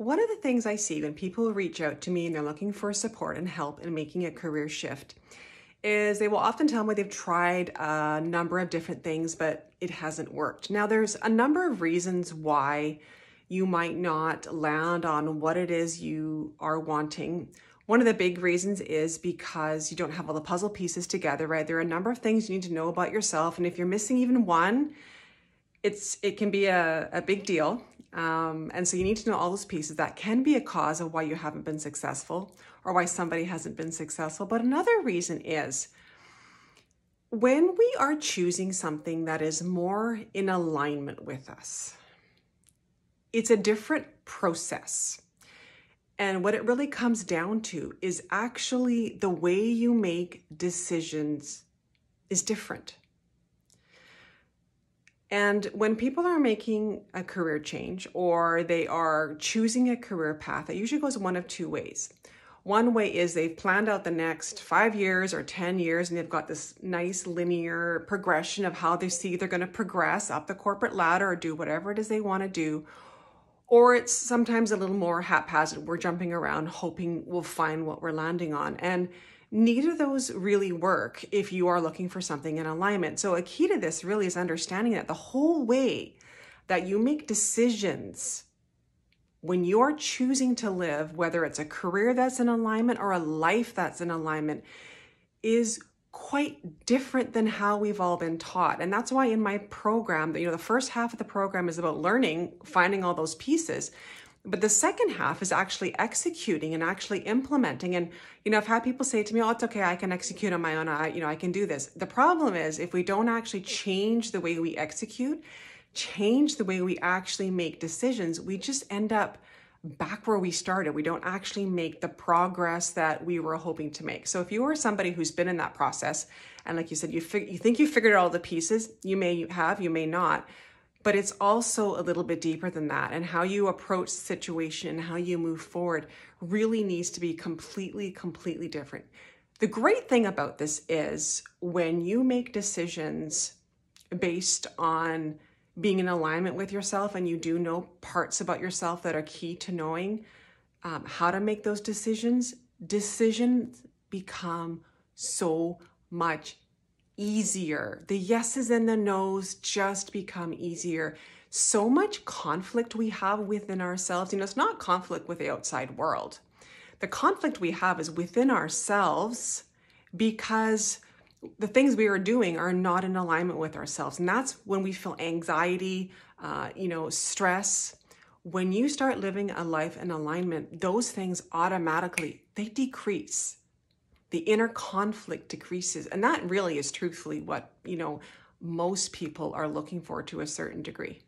One of the things I see when people reach out to me and they're looking for support and help in making a career shift is they will often tell me they've tried a number of different things, but it hasn't worked. Now, there's a number of reasons why you might not land on what it is you are wanting. One of the big reasons is because you don't have all the puzzle pieces together, right? There are a number of things you need to know about yourself. And if you're missing even one, it's it can be a, a big deal. Um, and so you need to know all those pieces. That can be a cause of why you haven't been successful or why somebody hasn't been successful. But another reason is when we are choosing something that is more in alignment with us, it's a different process. And what it really comes down to is actually the way you make decisions is different. And when people are making a career change or they are choosing a career path, it usually goes one of two ways. One way is they've planned out the next five years or 10 years and they've got this nice linear progression of how they see they're going to progress up the corporate ladder or do whatever it is they want to do. Or it's sometimes a little more haphazard. We're jumping around hoping we'll find what we're landing on. And neither of those really work if you are looking for something in alignment. So, a key to this really is understanding that the whole way that you make decisions when you're choosing to live, whether it's a career that's in alignment or a life that's in alignment, is quite different than how we've all been taught. And that's why in my program, you know, the first half of the program is about learning, finding all those pieces. But the second half is actually executing and actually implementing. And, you know, I've had people say to me, oh, it's okay, I can execute on my own. I, you know, I can do this. The problem is if we don't actually change the way we execute, change the way we actually make decisions, we just end up back where we started. We don't actually make the progress that we were hoping to make. So if you are somebody who's been in that process, and like you said, you, fig- you think you figured out all the pieces, you may have, you may not, but it's also a little bit deeper than that. And how you approach situation and how you move forward really needs to be completely, completely different. The great thing about this is when you make decisions based on being in alignment with yourself and you do know parts about yourself that are key to knowing um, how to make those decisions, decisions become so much easier. The yeses and the nos just become easier. So much conflict we have within ourselves. You know, it's not conflict with the outside world. The conflict we have is within ourselves because the things we are doing are not in alignment with ourselves. And that's when we feel anxiety, uh, you know, stress. When you start living a life in alignment, those things automatically, they decrease. The inner conflict decreases. And that really is truthfully what, you know, most people are looking for to a certain degree.